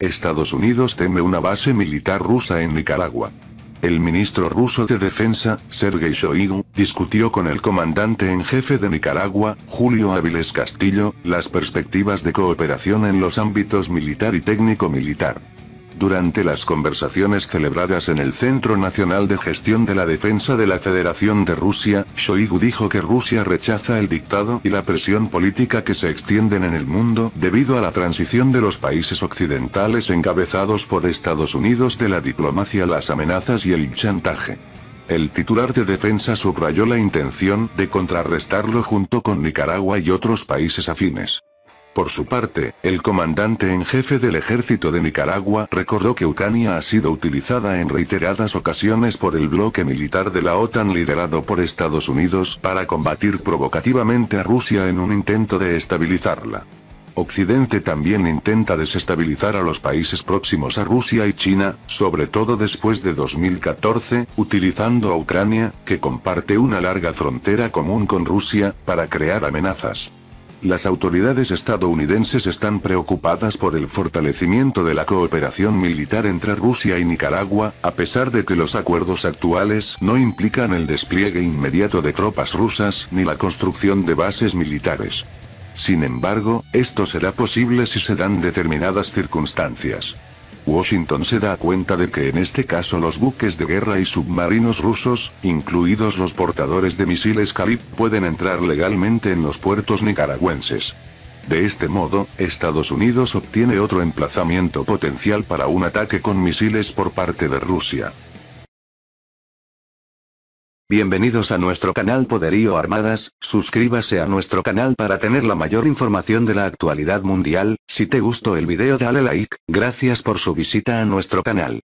Estados Unidos teme una base militar rusa en Nicaragua. El ministro ruso de Defensa, Sergei Shoigu, discutió con el comandante en jefe de Nicaragua, Julio Áviles Castillo, las perspectivas de cooperación en los ámbitos militar y técnico-militar. Durante las conversaciones celebradas en el Centro Nacional de Gestión de la Defensa de la Federación de Rusia, Shoigu dijo que Rusia rechaza el dictado y la presión política que se extienden en el mundo debido a la transición de los países occidentales encabezados por Estados Unidos de la diplomacia, las amenazas y el chantaje. El titular de defensa subrayó la intención de contrarrestarlo junto con Nicaragua y otros países afines. Por su parte, el comandante en jefe del ejército de Nicaragua recordó que Ucrania ha sido utilizada en reiteradas ocasiones por el bloque militar de la OTAN liderado por Estados Unidos para combatir provocativamente a Rusia en un intento de estabilizarla. Occidente también intenta desestabilizar a los países próximos a Rusia y China, sobre todo después de 2014, utilizando a Ucrania, que comparte una larga frontera común con Rusia, para crear amenazas. Las autoridades estadounidenses están preocupadas por el fortalecimiento de la cooperación militar entre Rusia y Nicaragua, a pesar de que los acuerdos actuales no implican el despliegue inmediato de tropas rusas ni la construcción de bases militares. Sin embargo, esto será posible si se dan determinadas circunstancias. Washington se da cuenta de que en este caso los buques de guerra y submarinos rusos, incluidos los portadores de misiles Kalib, pueden entrar legalmente en los puertos nicaragüenses. De este modo, Estados Unidos obtiene otro emplazamiento potencial para un ataque con misiles por parte de Rusia. Bienvenidos a nuestro canal Poderío Armadas, suscríbase a nuestro canal para tener la mayor información de la actualidad mundial, si te gustó el video dale like, gracias por su visita a nuestro canal.